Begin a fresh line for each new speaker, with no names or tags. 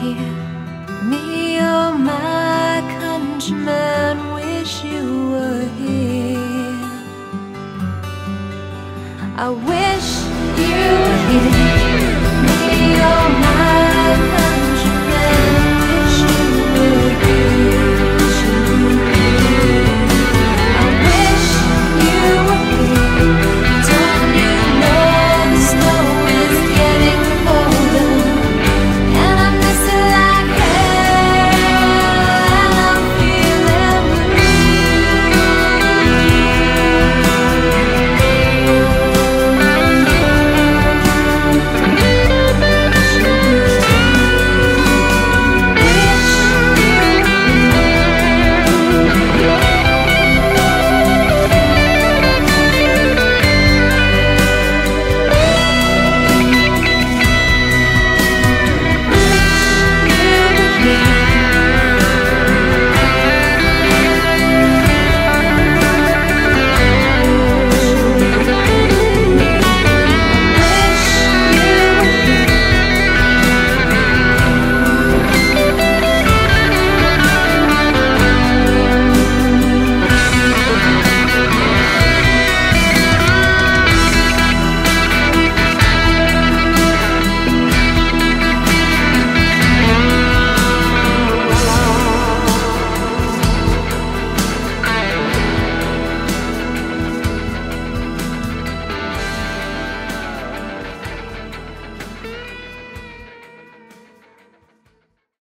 hear me, oh my countrymen, wish you were here. I wish you were here.